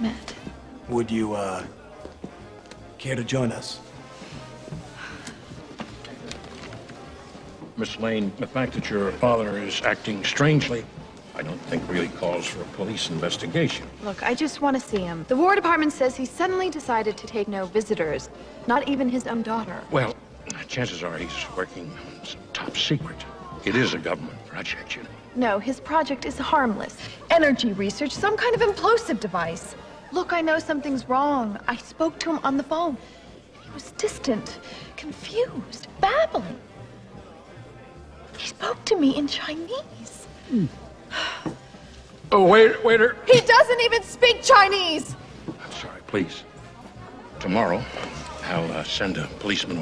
met. Would you, uh, care to join us? Miss Lane, the fact that your father is acting strangely, I don't think really calls for a police investigation. Look, I just want to see him. The War Department says he suddenly decided to take no visitors, not even his own daughter. Well, chances are he's working on some top secret. It is a government project, you know. No, his project is harmless. Energy research, some kind of implosive device. Look, I know something's wrong. I spoke to him on the phone. He was distant, confused, babbling. He spoke to me in Chinese. Oh, wait, waiter. He doesn't even speak Chinese! I'm sorry, please. Tomorrow, I'll uh, send a policeman